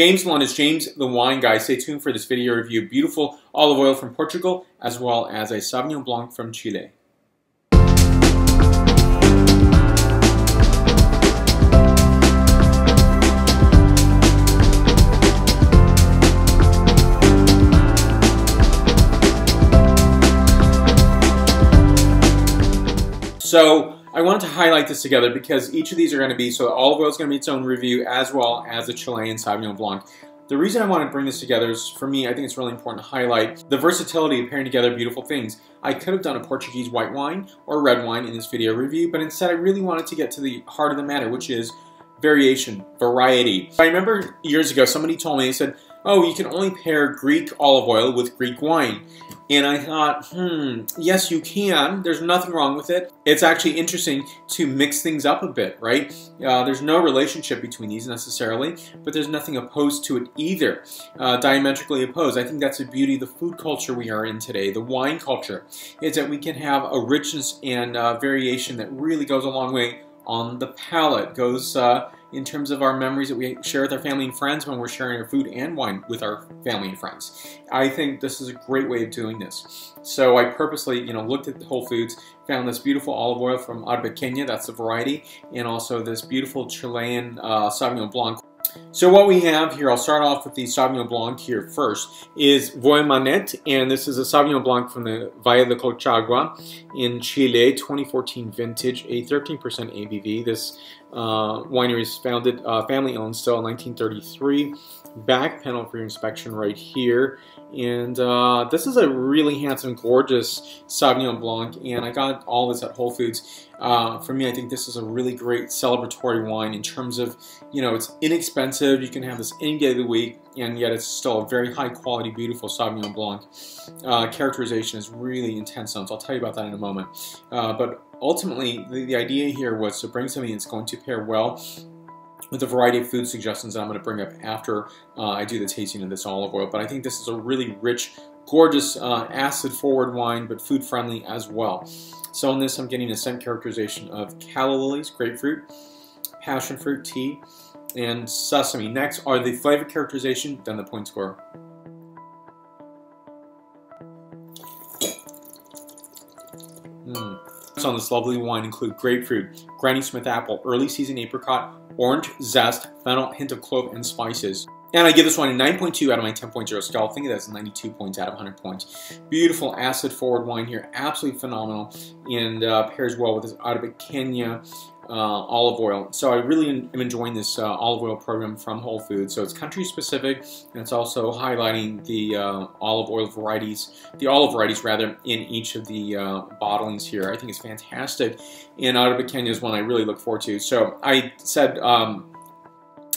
James Melendez James the Wine Guy. Stay tuned for this video review. Beautiful olive oil from Portugal, as well as a Sauvignon Blanc from Chile. So I wanted to highlight this together because each of these are going to be, so olive oil is going to be its own review as well as the Chilean Sauvignon Blanc. The reason I want to bring this together is, for me, I think it's really important to highlight the versatility of pairing together beautiful things. I could have done a Portuguese white wine or red wine in this video review, but instead I really wanted to get to the heart of the matter, which is variation, variety. I remember years ago somebody told me, they said, oh, you can only pair Greek olive oil with Greek wine. And I thought, hmm, yes, you can. There's nothing wrong with it. It's actually interesting to mix things up a bit, right? Uh, there's no relationship between these necessarily, but there's nothing opposed to it either, uh, diametrically opposed. I think that's the beauty of the food culture we are in today, the wine culture, is that we can have a richness and uh, variation that really goes a long way on the palate, goes uh, in terms of our memories that we share with our family and friends when we're sharing our food and wine with our family and friends. I think this is a great way of doing this. So I purposely, you know, looked at the Whole Foods, found this beautiful olive oil from Arbequina, that's the variety, and also this beautiful Chilean uh, Sauvignon Blanc so what we have here, I'll start off with the Sauvignon Blanc here first, is Viu Manent, and this is a Sauvignon Blanc from the Valle de Colchagua in Chile, 2014 vintage, a 13% ABV. This uh, winery founded, uh, family owned still in 1933. Back panel for your inspection right here. And uh, this is a really handsome, gorgeous Sauvignon Blanc, and I got all this at Whole Foods. Uh, for me, I think this is a really great celebratory wine in terms of, you know, it's inexpensive. You can have this any day of the week, and yet it's still a very high quality, beautiful Sauvignon Blanc. Uh, characterization is really intense, so I'll tell you about that in a moment. Uh, but ultimately, the, the idea here was to bring something that's going to pair well with a variety of food suggestions that I'm going to bring up after uh, I do the tasting of this olive oil. But I think this is a really rich, gorgeous, uh, acid-forward wine, but food-friendly as well. So in this, I'm getting a scent characterization of calla lilies, grapefruit, passion fruit, tea, and sesame. Next are the flavor characterization, then the point score. Mm. On this lovely wine include grapefruit, Granny Smith apple, early season apricot, orange zest, fennel, hint of clove, and spices. And I give this one a 9.2 out of my 10.0 scale. Think of that as 92 points out of 100 points. Beautiful acid forward wine here, absolutely phenomenal, and uh, pairs well with this Arbequina uh, olive oil. So I really am enjoying this uh, olive oil program from Whole Foods. So it's country specific, and it's also highlighting the uh, olive oil varieties, the olive varieties rather, in each of the uh, bottlings here. I think it's fantastic, and Arbequina is one I really look forward to. So I said um,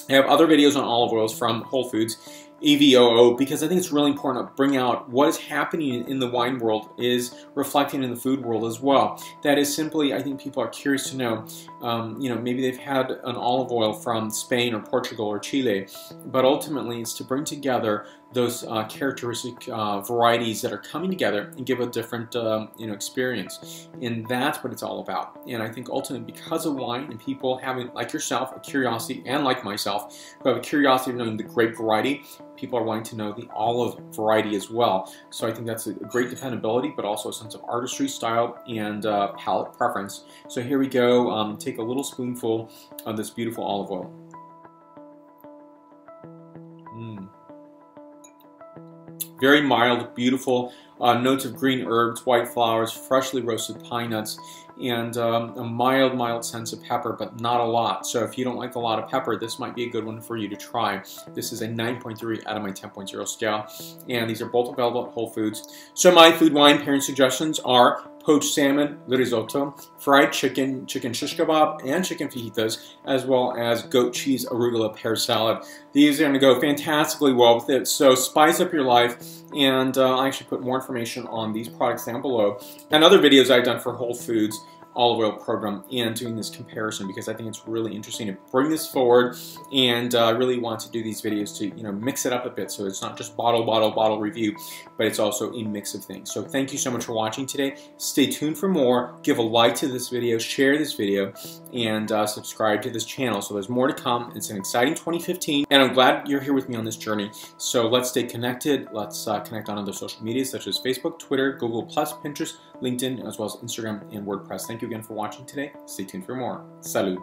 I have other videos on olive oils from Whole Foods EVOO because I think it's really important to bring out what is happening in the wine world is reflecting in the food world as well. That is simply, I think people are curious to know, um, you know, maybe they've had an olive oil from Spain or Portugal or Chile, but ultimately it's to bring together those uh, characteristic uh, varieties that are coming together and give a different um, you know experience and that's what it's all about and I think ultimately because of wine and people having like yourself a curiosity and like myself who have a curiosity of knowing the grape variety people are wanting to know the olive variety as well. So I think that's a great dependability but also a sense of artistry style and uh, palate preference. So here we go um, take a little spoonful of this beautiful olive oil Very mild, beautiful uh, notes of green herbs, white flowers, freshly roasted pine nuts, and um, a mild, mild sense of pepper, but not a lot. So if you don't like a lot of pepper, this might be a good one for you to try. This is a 9.3 out of my 10.0 scale, and these are both available at Whole Foods. So my food wine pairing suggestions are poached salmon, risotto, fried chicken, chicken shish kebab, and chicken fajitas, as well as goat cheese arugula pear salad. These are going to go fantastically well with it, so spice up your life, and uh, I actually put more information on these products down below, and other videos I've done for Whole Foods olive oil program and doing this comparison because I think it's really interesting to bring this forward and I uh, really want to do these videos to you know mix it up a bit. So it's not just bottle bottle bottle review but it's also a mix of things. So thank you so much for watching today. Stay tuned for more. Give a like to this video share this video and uh, subscribe to this channel. So there's more to come. It's an exciting 2015 and I'm glad you're here with me on this journey. So let's stay connected. Let's uh, connect on other social media such as Facebook Twitter Google Plus Pinterest LinkedIn as well as Instagram and WordPress. Thank you again for watching today. Stay tuned for more. Salut